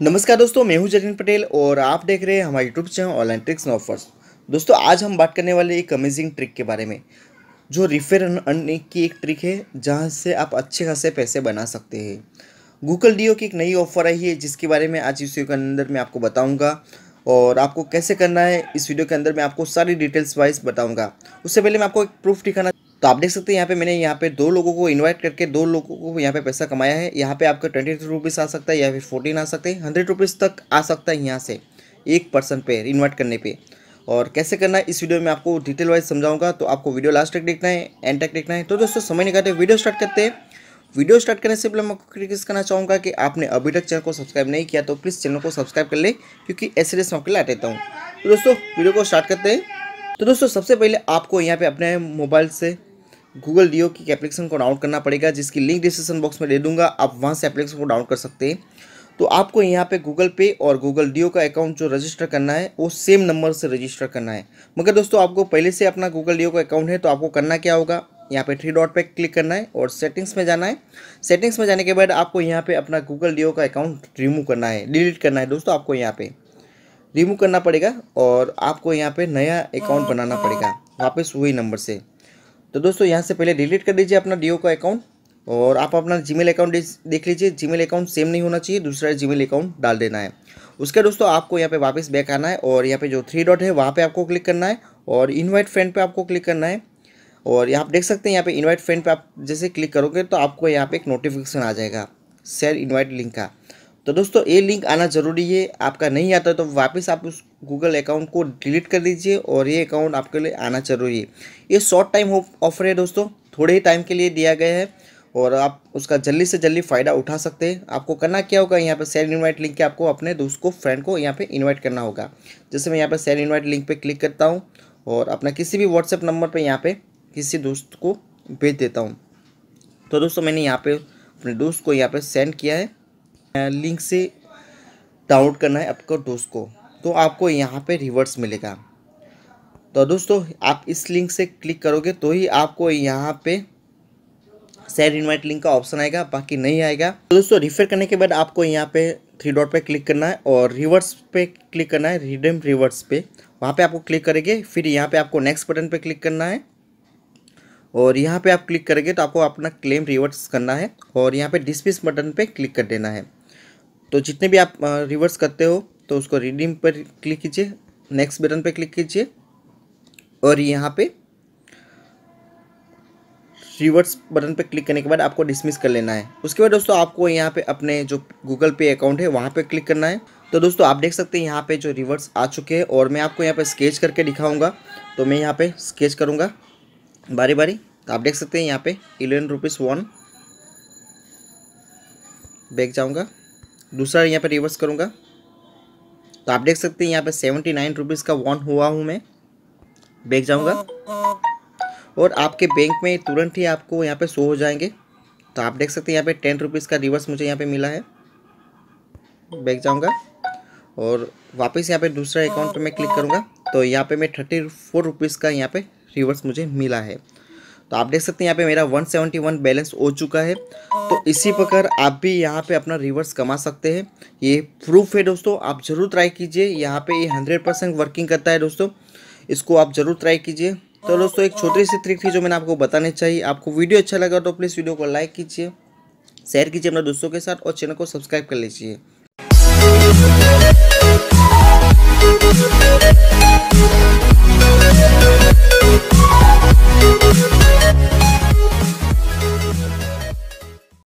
नमस्कार दोस्तों, मैं हूँ जतिन पटेल और आप देख रहे हैं हमारे YouTube channel online tricks and offers दोस्तों, आज हम बात करने वाले एक अमेजिंग ट्रिक के बारे में, जो रिफर अर्निंग की एक ट्रिक है, जहाँ से आप अच्छे खासे पैसे बना सकते हैं। गूगल डीओ की एक नई ऑफ़र आई है, जिसके बारे में आज इस वीडियो के अंदर मैं आपको बताऊँगा और आपको कैसे करना है, इस वीडियो के अंदर मैं आपको सारी डिटेल्स वाइज बताऊँगा। उससे पहले मैं आपको एक प्रूफ दिखाना तो आप देख सकते हैं यहाँ पे मैंने यहाँ पे दो लोगों को इनवाइट करके दो लोगों को यहाँ पे पैसा कमाया है। यहाँ पे आपका ट्वेंटी रुपीज़ आ सकता है या फिर फोर्टीन आ सकते हैं। हंड्रेड रुपीज़ तक आ सकता है यहाँ से एक पर्सन पे इन्वाइट करने पे। और कैसे करना है, इस वीडियो में आपको डिटेल वाइज समझाऊँगा। तो आपको वीडियो लास्ट तक देखना है एंड तक देखना है। तो दोस्तों, समय निकालते वीडियो स्टार्ट करते हैं। वीडियो स्टार्ट करने से पहले मैं आपको रिक्वेस्ट करना चाहूँगा कि आपने अभी तक चैनल को सब्सक्राइब नहीं किया तो प्लीज़ चैनल को सब्सक्राइब कर ले, क्योंकि ऐसे रेस मौके ला देता हूँ। तो दोस्तों वीडियो को स्टार्ट करते हैं। तो दोस्तों, सबसे पहले आपको यहाँ पे अपने मोबाइल से गूगल डीओ की एप्लीकेशन को डाउनलोड करना पड़ेगा, जिसकी लिंक डिस्क्रिप्शन बॉक्स में दे दूँगा, आप वहाँ से एप्लीकेशन को डाउनलोड कर सकते हैं। तो आपको यहाँ पे गूगल पे और गूगल डीओ का अकाउंट जो रजिस्टर करना है, वो सेम नंबर से रजिस्टर करना है। मगर दोस्तों, आपको पहले से अपना गूगल डीओ का अकाउंट है तो आपको करना क्या होगा? यहाँ पे थ्री डॉट पे क्लिक करना है और सेटिंग्स में जाना है। सेटिंग्स में जाने के बाद आपको यहाँ पे अपना गूगल डीओ का अकाउंट रिमूव करना है डिलीट करना है। दोस्तों, आपको यहाँ पे रिमूव करना पड़ेगा और आपको यहाँ पे नया अकाउंट बनाना पड़ेगा, वापस वही नंबर से। तो दोस्तों, यहाँ से पहले डिलीट कर दीजिए अपना डीओ का अकाउंट और आप अपना जीमेल अकाउंट देख लीजिए। जीमेल अकाउंट सेम नहीं होना चाहिए, दूसरा जीमेल अकाउंट डाल देना है। उसके दोस्तों, आपको यहाँ पे वापस बैक आना है और यहाँ पे जो थ्री डॉट है, वहाँ पे आपको क्लिक करना है और इनवाइट फ्रेंड पे आपको क्लिक करना है। और यहाँ आप देख सकते हैं, यहाँ पे इनवाइट फ्रेंड पे आप जैसे क्लिक करोगे तो आपको यहाँ पे एक नोटिफिकेशन आ जाएगा शेयर इनवाइट लिंक का। तो दोस्तों, ये लिंक आना ज़रूरी है। आपका नहीं आता तो वापस आप उस गूगल अकाउंट को डिलीट कर दीजिए और ये अकाउंट आपके लिए आना ज़रूरी है। ये शॉर्ट टाइम ऑफ़र है दोस्तों। थोड़े ही टाइम के लिए दिया गया है और आप उसका जल्दी से जल्दी फ़ायदा उठा सकते हैं। आपको करना क्या होगा? यहाँ पर शेयर इनवाइट लिंक के आपको अपने दोस्त को फ्रेंड को यहाँ पे इनवाइट करना होगा। जैसे मैं यहाँ पर शेयर इनवाइट लिंक पे क्लिक करता हूँ और अपना किसी भी व्हाट्सएप नंबर पे यहाँ पे किसी दोस्त को भेज देता हूँ। तो दोस्तों, मैंने यहाँ पे अपने दोस्त को यहाँ पे सेंड किया है। लिंक से डाउनलोड करना है आपको डोज को। तो आपको यहाँ पे रिवर्स मिलेगा। तो दोस्तों, आप इस लिंक से क्लिक करोगे तो ही आपको यहाँ पे शेयर इनवाइट लिंक का ऑप्शन आएगा, बाकी नहीं आएगा। तो दोस्तों रिफर करने के बाद आपको यहाँ पे थ्री डॉट पे क्लिक करना है और रिवर्स पे क्लिक करना है रिडेम रिवर्स पे। वहाँ पे आपको क्लिक करेंगे, फिर यहाँ पे आपको नेक्स्ट बटन पे क्लिक करना है। और यहाँ पे आप क्लिक करेंगे तो आपको अपना क्लेम रिवर्स करना है और यहाँ पे डिसमिस बटन पे क्लिक कर देना है। तो जितने भी आप रिवर्स करते हो तो उसको रिडीम पर क्लिक कीजिए नेक्स्ट बटन पर क्लिक कीजिए, और यहाँ पे रिवर्स बटन पर क्लिक करने के बाद आपको डिसमिस कर लेना है। उसके बाद दोस्तों आपको यहाँ पे अपने जो गूगल पे अकाउंट है, वहाँ पे क्लिक करना है। तो दोस्तों आप देख सकते हैं यहाँ पे जो रिवर्स आ चुके हैं, और मैं आपको यहाँ पे स्केच करके दिखाऊँगा। तो मैं यहाँ पे स्केच करूँगा, बारी बारी। तो आप देख सकते हैं यहाँ पे इलेवन रुपीज़ वन बैग जाऊँगा। दूसरा यहाँ पे रिवर्स करूँगा। तो आप देख सकते हैं यहाँ पे सेवेंटी नाइन रुपीज़ का वन हुआ हूँ मैं। बैग जाऊँगा। और आपके बैंक में तुरंत ही आपको यहाँ पे शो हो जाएँगे। तो आप देख सकते हैं यहाँ पे टेन रुपीज़ का रिवर्स मुझे यहाँ पे मिला है। बैग जाऊँगा। और वापस यहाँ पे दूसरा अकाउंट पे मैं क्लिक करूँगा। तो यहाँ पे मैं थर्टी फोर रुपीज़ का यहाँ पे रिवर्स मुझे मिला है। तो आप देख सकते हैं यहाँ पे मेरा 171 बैलेंस हो चुका है। तो इसी प्रकार आप भी यहाँ पे अपना रिवर्स कमा सकते हैं। ये प्रूफ है दोस्तों, आप ज़रूर ट्राई कीजिए। यहाँ पे ये हंड्रेड परसेंट वर्किंग करता है दोस्तों। इसको आप ज़रूर ट्राई कीजिए। तो दोस्तों, एक छोटी सी ट्रिक थी जो मैंने आपको बतानी चाहिए। आपको वीडियो अच्छा लगा तो प्लीज़ वीडियो को लाइक कीजिए शेयर कीजिए अपने दोस्तों के साथ और चैनल को सब्सक्राइब कर लीजिए।